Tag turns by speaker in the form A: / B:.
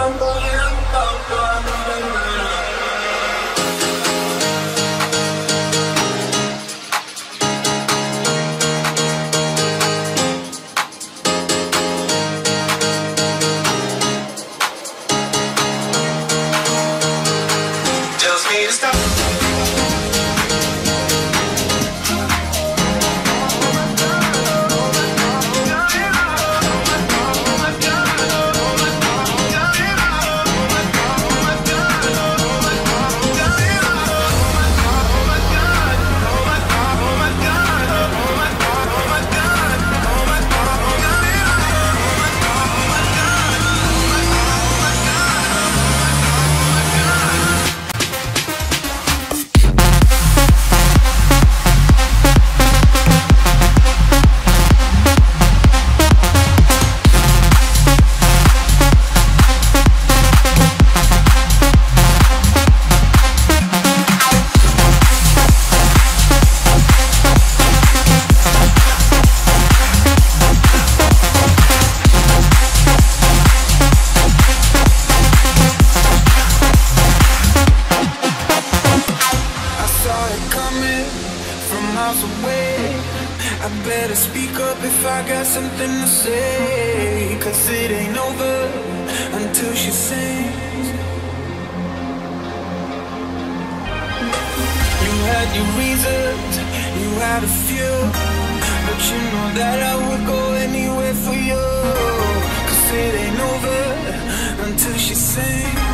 A: Tells
B: saw it coming from miles away. I better speak up if I got something to say. Cause it ain't over until she sings. You had your reasons, you had a few. But you know that I would go anywhere for you. Cause it ain't over until she sings.